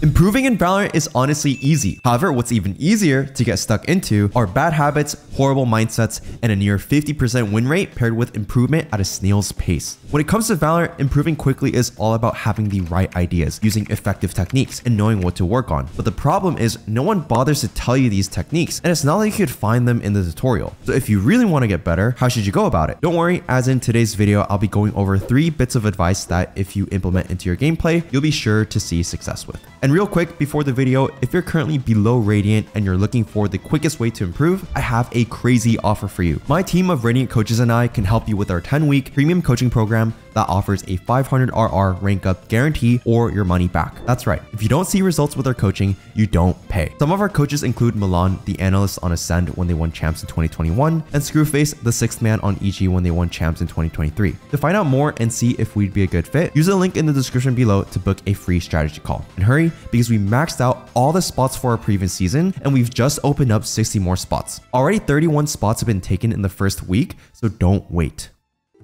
Improving in Valorant is honestly easy. However, what's even easier to get stuck into are bad habits, horrible mindsets, and a near 50% win rate paired with improvement at a snail's pace. When it comes to Valorant, improving quickly is all about having the right ideas, using effective techniques, and knowing what to work on. But the problem is no one bothers to tell you these techniques, and it's not like you could find them in the tutorial. So if you really want to get better, how should you go about it? Don't worry, as in today's video, I'll be going over three bits of advice that if you implement into your gameplay, you'll be sure to see success with. And real quick, before the video, if you're currently below Radiant and you're looking for the quickest way to improve, I have a crazy offer for you. My team of Radiant coaches and I can help you with our 10-week premium coaching program that offers a 500 RR rank up guarantee or your money back. That's right. If you don't see results with our coaching, you don't pay. Some of our coaches include Milan, the analyst on Ascend when they won champs in 2021, and Screwface, the sixth man on EG when they won champs in 2023. To find out more and see if we'd be a good fit, use the link in the description below to book a free strategy call. And hurry, because we maxed out all the spots for our previous season and we've just opened up 60 more spots. Already 31 spots have been taken in the first week, so don't wait.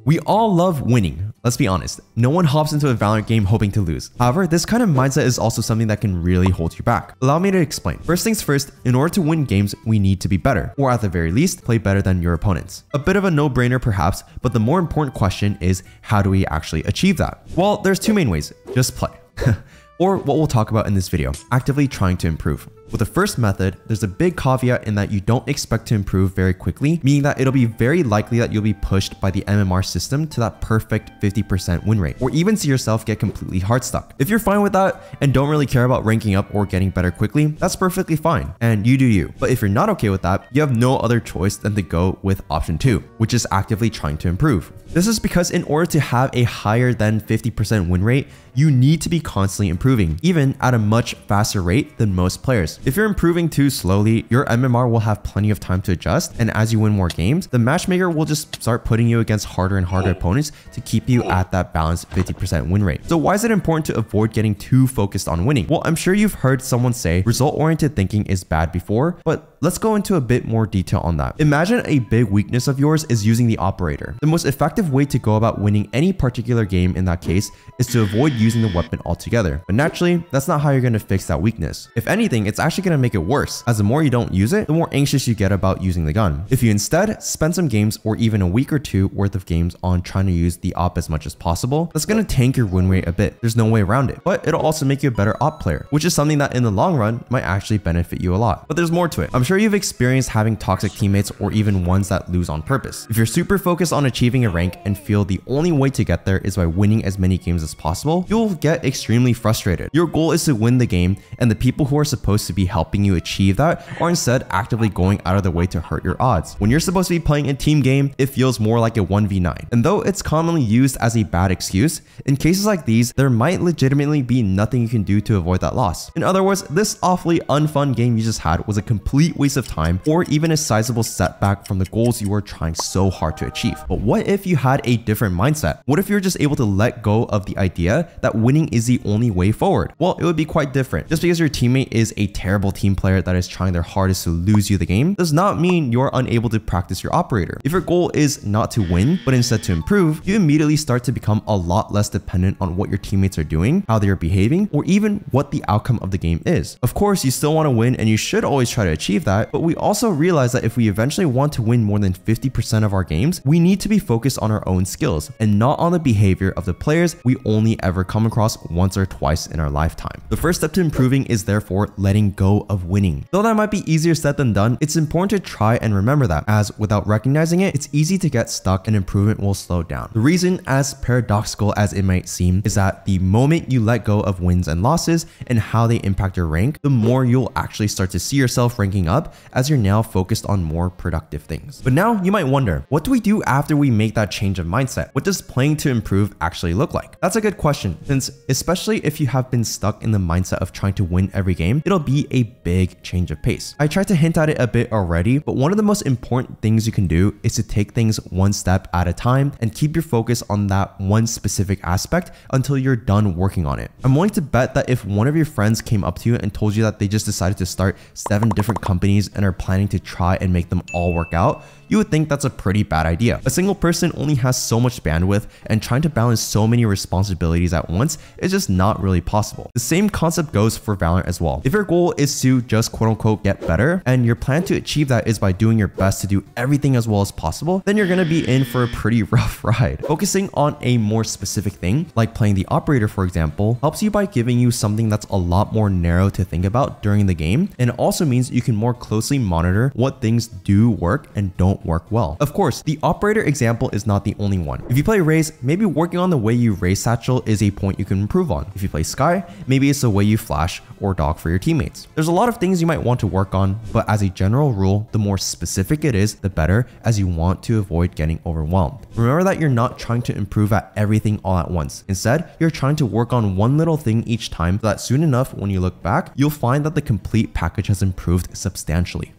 We all love winning. Let's be honest. No one hops into a Valorant game hoping to lose. However, this kind of mindset is also something that can really hold you back. Allow me to explain. First things first, in order to win games, we need to be better, or at the very least, play better than your opponents. A bit of a no-brainer perhaps, but the more important question is how do we actually achieve that? Well, there's two main ways. Just play. or what we'll talk about in this video, actively trying to improve. With the first method, there's a big caveat in that you don't expect to improve very quickly, meaning that it'll be very likely that you'll be pushed by the MMR system to that perfect 50% win rate, or even see yourself get completely hard stuck. If you're fine with that and don't really care about ranking up or getting better quickly, that's perfectly fine, and you do you. But if you're not okay with that, you have no other choice than to go with option two, which is actively trying to improve. This is because in order to have a higher than 50% win rate, you need to be constantly improving, even at a much faster rate than most players. If you're improving too slowly, your MMR will have plenty of time to adjust, and as you win more games, the matchmaker will just start putting you against harder and harder opponents to keep you at that balanced 50% win rate. So why is it important to avoid getting too focused on winning? Well, I'm sure you've heard someone say result-oriented thinking is bad before, but let's go into a bit more detail on that. Imagine a big weakness of yours is using the operator. The most effective way to go about winning any particular game in that case is to avoid using the weapon altogether. But naturally, that's not how you're going to fix that weakness. If anything, it's actually going to make it worse, as the more you don't use it, the more anxious you get about using the gun. If you instead spend some games or even a week or two worth of games on trying to use the op as much as possible, that's going to tank your win rate a bit. There's no way around it, but it'll also make you a better op player, which is something that in the long run might actually benefit you a lot. But there's more to it. I'm sure you've experienced having toxic teammates or even ones that lose on purpose. If you're super focused on achieving a rank and feel the only way to get there is by winning as many games as possible, you'll get extremely frustrated. Your goal is to win the game, and the people who are supposed to be helping you achieve that are instead actively going out of their way to hurt your odds. When you're supposed to be playing a team game, it feels more like a 1v9. And though it's commonly used as a bad excuse, in cases like these, there might legitimately be nothing you can do to avoid that loss. In other words, this awfully unfun game you just had was a complete waste of time or even a sizable setback from the goals you were trying so hard to achieve. But what if you had a different mindset? What if you're just able to let go of the idea that winning is the only way forward? Well, it would be quite different. Just because your teammate is a terrible team player that is trying their hardest to lose you the game does not mean you're unable to practice your operator. If your goal is not to win, but instead to improve, you immediately start to become a lot less dependent on what your teammates are doing, how they are behaving, or even what the outcome of the game is. Of course, you still want to win and you should always try to achieve that, but we also realize that if we eventually want to win more than 50% of our games, we need to be focused on our own skills and not on the behavior of the players we only ever come across once or twice in our lifetime. The first step to improving is therefore letting go of winning. Though that might be easier said than done, it's important to try and remember that, as without recognizing it, it's easy to get stuck and improvement will slow down. The reason, as paradoxical as it might seem, is that the moment you let go of wins and losses and how they impact your rank, the more you'll actually start to see yourself ranking up as you're now focused on more productive things. But now you might wonder, what do we do after we make that change of mindset? What does playing to improve actually look like? That's a good question, since especially if you have been stuck in the mindset of trying to win every game, it'll be a big change of pace. I tried to hint at it a bit already, but one of the most important things you can do is to take things one step at a time and keep your focus on that one specific aspect until you're done working on it. I'm willing to bet that if one of your friends came up to you and told you that they just decided to start seven different companies companies and are planning to try and make them all work out, you would think that's a pretty bad idea. A single person only has so much bandwidth and trying to balance so many responsibilities at once is just not really possible. The same concept goes for Valorant as well. If your goal is to just quote unquote get better and your plan to achieve that is by doing your best to do everything as well as possible, then you're gonna be in for a pretty rough ride. Focusing on a more specific thing, like playing the operator for example, helps you by giving you something that's a lot more narrow to think about during the game and also means you can more closely monitor what things do work and don't work well. Of course, the operator example is not the only one. If you play Raze, maybe working on the way you Raze satchel is a point you can improve on. If you play Skye, maybe it's the way you flash or dog for your teammates. There's a lot of things you might want to work on, but as a general rule, the more specific it is, the better as you want to avoid getting overwhelmed. Remember that you're not trying to improve at everything all at once. Instead, you're trying to work on one little thing each time so that soon enough when you look back, you'll find that the complete package has improved substantially.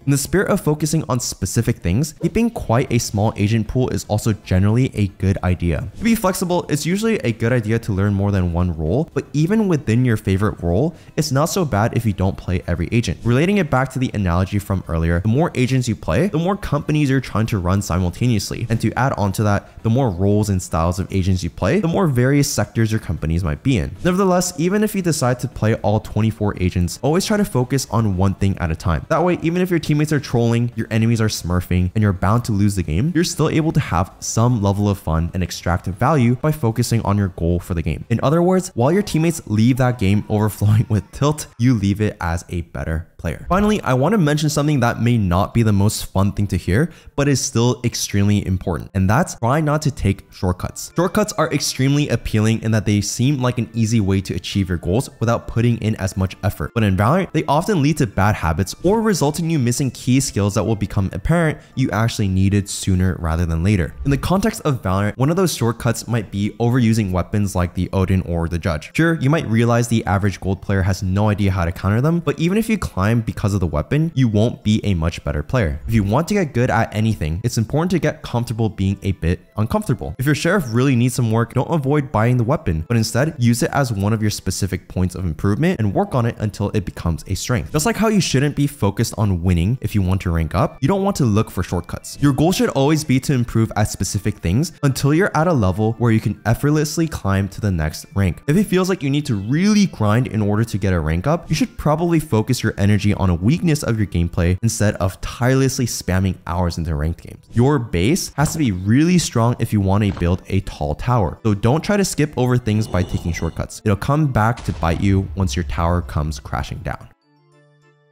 In the spirit of focusing on specific things, keeping quite a small agent pool is also generally a good idea. To be flexible, it's usually a good idea to learn more than one role, but even within your favorite role, it's not so bad if you don't play every agent. Relating it back to the analogy from earlier, the more agents you play, the more companies you're trying to run simultaneously. And to add on to that, the more roles and styles of agents you play, the more various sectors your companies might be in. Nevertheless, even if you decide to play all 24 agents, always try to focus on one thing at a time. That way, even if your teammates are trolling, your enemies are smurfing, and you're bound to lose the game, you're still able to have some level of fun and extract value by focusing on your goal for the game. In other words, while your teammates leave that game overflowing with tilt, you leave it as a better player. Finally, I want to mention something that may not be the most fun thing to hear, but is still extremely important, and that's try not to take shortcuts. Shortcuts are extremely appealing in that they seem like an easy way to achieve your goals without putting in as much effort. But in Valorant, they often lead to bad habits or result in you missing key skills that will become apparent you actually needed sooner rather than later. In the context of Valorant, one of those shortcuts might be overusing weapons like the Odin or the Judge. Sure, you might realize the average gold player has no idea how to counter them, but even if you climb because of the weapon, you won't be a much better player. If you want to get good at anything, it's important to get comfortable being a bit uncomfortable. If your sheriff really needs some work, don't avoid buying the weapon, but instead use it as one of your specific points of improvement and work on it until it becomes a strength. Just like how you shouldn't be focused on winning if you want to rank up, you don't want to look for shortcuts. Your goal should always be to improve at specific things until you're at a level where you can effortlessly climb to the next rank. If it feels like you need to really grind in order to get a rank up, you should probably focus your energy on a weakness of your gameplay instead of tirelessly spamming hours into ranked games. Your base has to be really strong if you want to build a tall tower. So don't try to skip over things by taking shortcuts. It'll come back to bite you once your tower comes crashing down.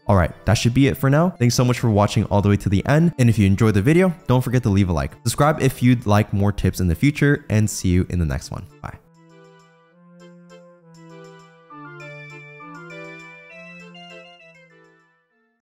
Alright, that should be it for now. Thanks so much for watching all the way to the end. And if you enjoyed the video, don't forget to leave a like. Subscribe if you'd like more tips in the future and see you in the next one. Bye.